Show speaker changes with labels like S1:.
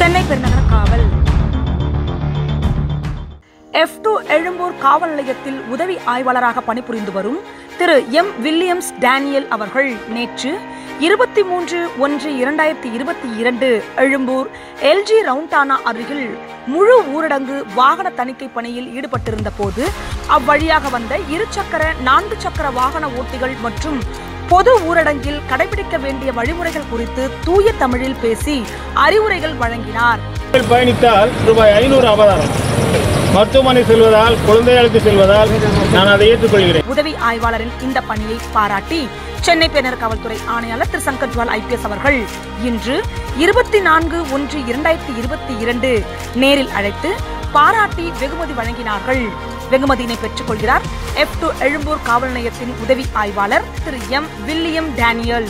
S1: சென்னை பெருநகர காவல். F two Egmore காவல் நிலையத்தில் உதவி ஆய்வாளராக பணிபுரிந்து வரும் திரு எம் வில்லியம்ஸ் டேனியல் அவர்கள் நேற்று இருபத்தி மூன்று ஒன்று இரண்டாயிரத்தி இருபத்தி இரண்டு எழும்பூர் எல்ஜி ரவுண்டானா அருகில் முழு ஊரடங்கு வாகன தணிக்கை பணியில் ஈடுபட்டிருந்த போது அவ்வழியாக வந்த இருசக்கர நான்கு சக்கர வாகன ஓட்டிகள் மற்றும் பொது ஊரடங்கில் கடைபிடிக்க வேண்டிய வழிமுறைகள் குறித்து தூய தமிழில் பேசி அறிவுரைகள் வழங்கினார்.
S2: பயணித்தால் ரூபாய் ஐநூறு அபதாரம் மருத்துவமனை செல்வதால் குழந்தைகளுக்கு செல்வதால் நான் அதை ஏற்றுக்கொள்கிறேன்.
S1: உதவி ஆய்வாளரின் இந்த பணியை பாராட்டி சென்னை பெருநகர காவல்துறை ஆணையாளர் திரு சங்கர் ஜுவால் ஐபிஎஸ் அவர்கள் இன்று இருபத்தி நான்கு ஒன்று இரண்டாயிரத்தி இருபத்தி இரண்டு நேரில் அழைத்து பாராட்டி வெகுமதி வழங்கினார்கள். வெகுமதியினை பெற்றுக் கொள்கிறார் எஃப் டு எழும்பூர் காவல் நிலையத்தின் உதவி ஆய்வாளர் திரு எம் வில்லியம் டேனியல்.